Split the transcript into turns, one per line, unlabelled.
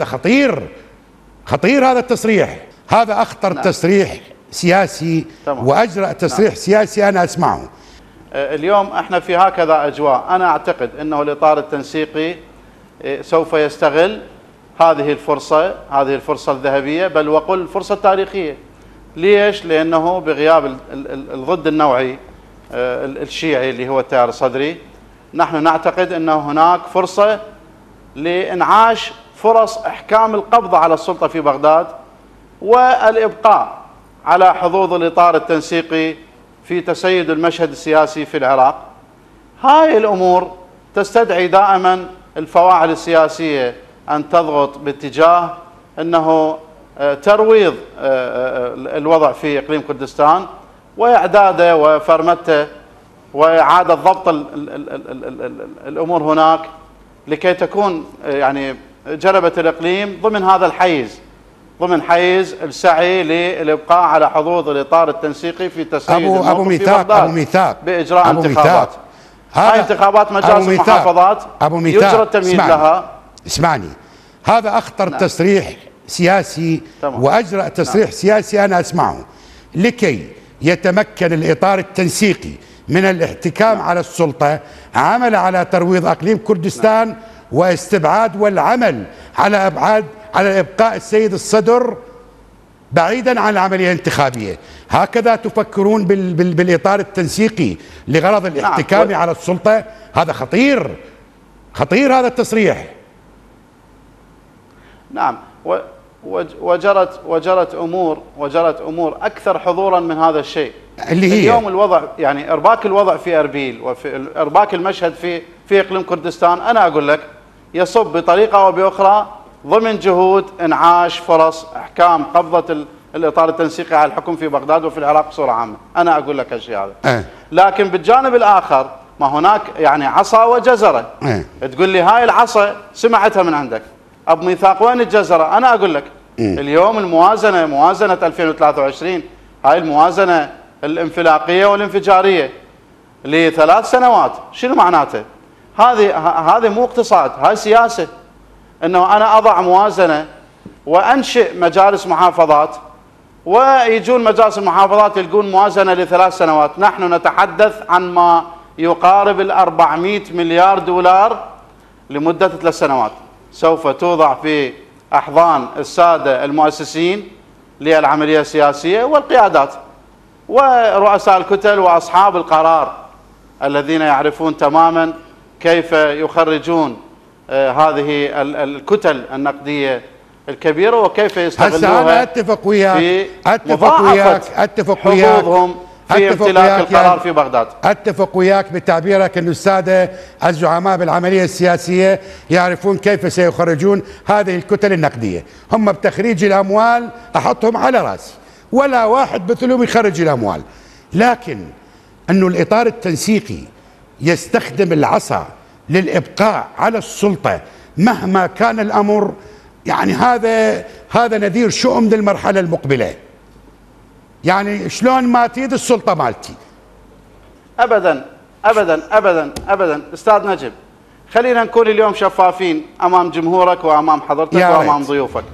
هذا خطير خطير هذا التصريح هذا أخطر نعم. تصريح سياسي تمام. وأجرأ تصريح نعم. سياسي أنا أسمعه
آه، اليوم إحنا في هكذا أجواء أنا أعتقد أنه الإطار التنسيقي آه، سوف يستغل هذه الفرصة هذه الفرصة الذهبية بل وقل الفرصة التاريخية ليش؟ لأنه بغياب الضد النوعي آه، الشيعي اللي هو التيار الصدري نحن نعتقد أن هناك فرصة لإنعاش فرص إحكام القبضة على السلطة في بغداد والإبقاء على حظوظ الإطار التنسيقي في تسيد المشهد السياسي في العراق. هاي الأمور تستدعي دائما الفواعل السياسية أن تضغط باتجاه أنه آه، ترويض آه، آه، الوضع في إقليم كردستان وإعداده وفرمته وإعادة ضبط الأمور هناك لكي تكون يعني جلبة الإقليم ضمن هذا الحيز ضمن حيز السعي للإبقاء على حظوظ الإطار التنسيقي في تسييد
أبو أبو ميثاق أبو ميثاق
بإجراء أبو انتخابات هاي انتخابات مجالس المحافظات
أبو ميثاق
يجرى التمييز لها
اسمعني هذا أخطر نعم. تصريح سياسي تمام. وأجرأ تصريح نعم. سياسي أنا أسمعه لكي يتمكن الإطار التنسيقي من الاحتكام نعم. على السلطة عمل على ترويض أقليم كردستان نعم. واستبعاد والعمل على أبعاد على إبقاء السيد الصدر بعيدا عن العملية الانتخابية. هكذا تفكرون بال بال بالإطار التنسيقي لغرض نعم. الاحتكام نعم. على السلطة. هذا خطير. خطير هذا التصريح.
نعم. وجرت وجرت امور وجرت أمور أكثر حضورا من هذا الشيء.
اللي هي؟
اليوم الوضع يعني إرباك الوضع في أربيل وفي إرباك المشهد في في إقليم كردستان أنا أقول لك يصب بطريقة أو بأخرى ضمن جهود إنعاش فرص إحكام قبضة الإطار التنسيقي على الحكم في بغداد وفي العراق بصورة عامة، أنا أقول لك هالشيء هذا.
أه.
لكن بالجانب الآخر ما هناك يعني عصا وجزرة.
أه.
تقول لي هاي العصا سمعتها من عندك. أبو ميثاق وين الجزرة؟ أنا أقول لك أه. اليوم الموازنة موازنة 2023 هاي الموازنة الانفلاقية والانفجارية لثلاث سنوات، شنو معناته؟ هذه هذه مو اقتصاد، هاي سياسة. إنه أنا أضع موازنة وأنشئ مجالس محافظات ويجون مجالس المحافظات يلقون موازنة لثلاث سنوات، نحن نتحدث عن ما يقارب ال 400 مليار دولار لمدة ثلاث سنوات، سوف توضع في أحضان السادة المؤسسين للعملية السياسية والقيادات ورؤساء الكتل وأصحاب القرار الذين يعرفون تماما كيف يخرجون آه، هذه الكتل النقدية الكبيرة وكيف يستغلوها
أنا أتفق وياك أتفق وياك أتفق وياك
حظوظهم في امتلاك القرار يعني في بغداد.
أتفق وياك بتعبيرك ان السادة الزعماء بالعملية السياسية يعرفون كيف سيخرجون هذه الكتل النقدية. هم بتخريج الأموال أحطهم على راسي ولا واحد مثلهم يخرج الأموال. لكن إنه الإطار التنسيقي يستخدم العصا للإبقاء على السلطة مهما كان الأمر. يعني هذا هذا نذير شؤم للمرحلة المقبلة. يعني شلون ما تريد السلطة مالتي؟
أبدا أبدا أبدا أبدا. أستاذ نجم خلينا نكون اليوم شفافين أمام جمهورك وأمام حضرتك وأمام ضيوفك.